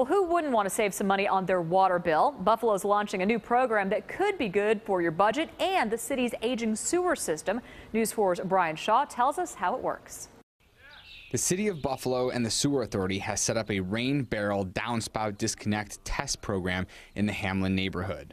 Well, who wouldn't want to save some money on their water bill? Buffalo's launching a new program that could be good for your budget and the city's aging sewer system. News 4's Brian Shaw tells us how it works. The City of Buffalo and the Sewer Authority has set up a rain barrel downspout disconnect test program in the Hamlin neighborhood.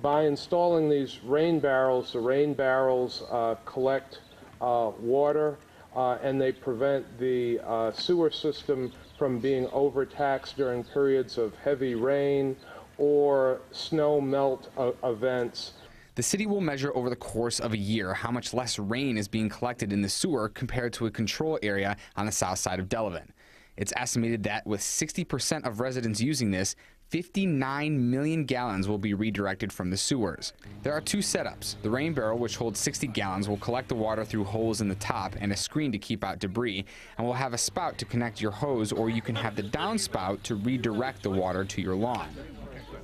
By installing these rain barrels, the rain barrels uh, collect uh, water uh, and they prevent the uh, sewer system from being overtaxed during periods of heavy rain or snow melt uh, events. The city will measure over the course of a year how much less rain is being collected in the sewer compared to a control area on the south side of Delavan. It's estimated that with 60% of residents using this, 59 million gallons will be redirected from the sewers. There are two setups. The rain barrel, which holds 60 gallons, will collect the water through holes in the top and a screen to keep out debris, and will have a spout to connect your hose, or you can have the downspout to redirect the water to your lawn.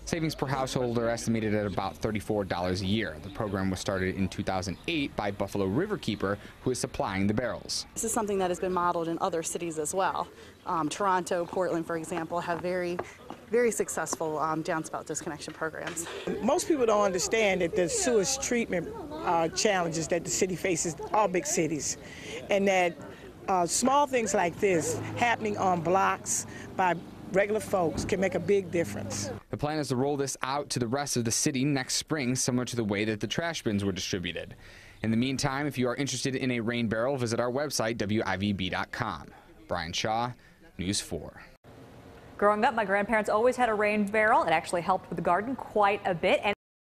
Savings per household are estimated at about $34 a year. The program was started in 2008 by Buffalo Riverkeeper, who is supplying the barrels. This is something that has been modeled in other cities as well. Um, Toronto, Portland, for example, have very, very successful um, downspout disconnection programs. Most people don't understand that the sewage treatment uh, challenges that the city faces, all big cities, and that uh, small things like this happening on blocks by regular folks can make a big difference. The plan is to roll this out to the rest of the city next spring, similar to the way that the trash bins were distributed. In the meantime, if you are interested in a rain barrel, visit our website, WIVB.com. Brian Shaw, News 4. Growing up, my grandparents always had a rain barrel. It actually helped with the garden quite a bit. And